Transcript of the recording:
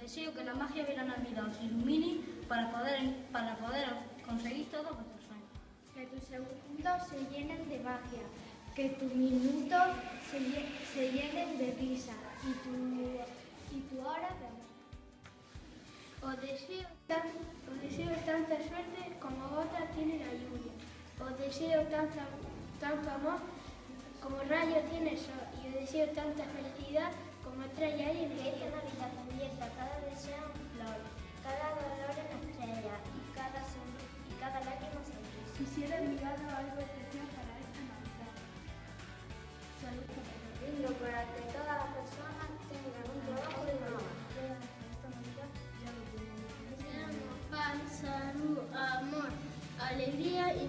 deseo que la magia de la Navidad os ilumine para poder, conseguir todos vuestros sueños. Que tus segundos se llenen de magia. Que tus minutos se, lle- se llenen de risa. Y tu, y tu hora de. Os deseo, os deseo tanta suerte deseo tanta, tanto amor como rayo tiene el sol. Y os deseo tanta felicidad como estrella hay en el cielo. Navidad convierta cada deseo en flor, cada dolor en estrella y cada, y cada lágrima en sonrisa. Quisiera enviar algo especial para esta Navidad. Salud para todos. Lindo para que todas las personas tengan un trabajo de mamá. Salud, amor, alegría y